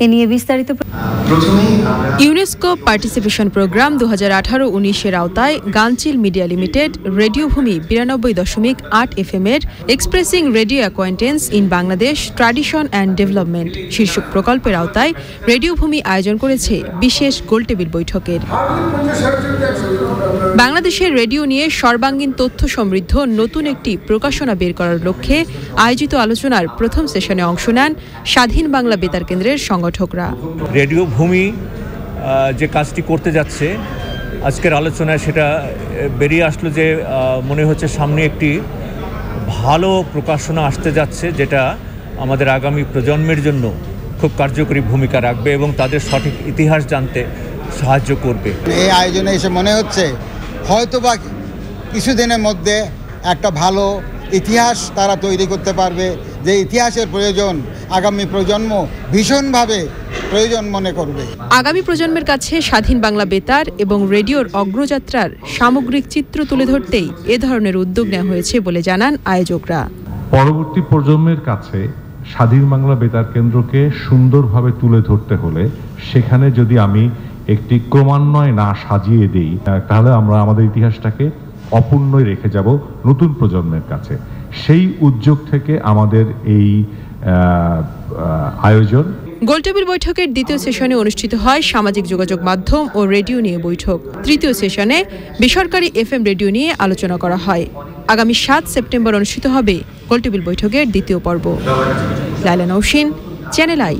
এ নিয়ে বিস্তারিত UNESCO participation programme দু হাজার আঠারো উনিশের আওতায় গানচিল মিডিয়া লিমিটেড রেডিও ভূমি বিরানব্বই দশমিক আট এফ এম এর expressing radio acquaintance in Bangladesh tradition and development শীর্ষক প্রকল্পের আওতায় রেডিও ভূমি আয়োজন করেছে বিশেষ গোলটেবিল বৈঠকের। বাংলাদেশের রেডিও নিয়ে সর্বাঙ্গীন তথ্য সমৃদ্ধ নতুন একটি প্রকাশনা বের করার লক্ষ্যে আয়োজিত আলোচনার প্রথম সেশনে অংশ নেন স্বাধীন বাংলা বেতার কেন্দ্রের সংগঠকরা রেডিও ভূমি যে কাজটি করতে যাচ্ছে আজকের আলোচনায় সেটা বেরিয়ে আসলো যে মনে হচ্ছে সামনে একটি ভালো প্রকাশনা আসতে যাচ্ছে যেটা আমাদের আগামী প্রজন্মের জন্য খুব কার্যকরী ভূমিকা রাখবে এবং তাদের সঠিক ইতিহাস জানতে সাহায্য করবে। এই আয়োজনে এসে মনে হচ্ছে হয়তো বা কিছুদিনের মধ্যে একটা ভালো ইতিহাস তারা তৈরি করতে পারবে যে ইতিহাসের প্রয়োজন আগামী প্রজন্ম ভীষণভাবে প্রয়োজন মনে করবে। আগামী প্রজন্মের কাছে স্বাধীন বাংলা বেতার এবং রেডিওর অগ্রযাত্রার সামগ্রিক চিত্র তুলে ধরতেই এ ধরনের উদ্যোগ নেওয়া হয়েছে বলে জানান আয়োজকরা। পরবর্তী প্রজন্মের কাছে স্বাধীন বাংলা বেতার কেন্দ্রকে সুন্দরভাবে তুলে ধরতে হলে সেখানে যদি আমি একটি ক্রমান্বয় না সাজিয়ে দিই তাহলে আমরা আমাদের ইতিহাসটাকে অপূর্ণই রেখে যাব নতুন প্রজন্মের কাছে। সেই উদ্যোগ থেকে আমাদের এই আয়োজন। গোলটেবিল বৈঠকের দ্বিতীয় সেশনে অনুষ্ঠিত হয় সামাজিক যোগাযোগ মাধ্যম ও রেডিও নিয়ে বৈঠক। তৃতীয় সেশনে বেসরকারি এফএম রেডিও নিয়ে আলোচনা করা হয়। আগামী সাত সেপ্টেম্বর অনুষ্ঠিত হবে গোলটেবিল বৈঠকের দ্বিতীয় পর্ব। Laila Nausin, channel I.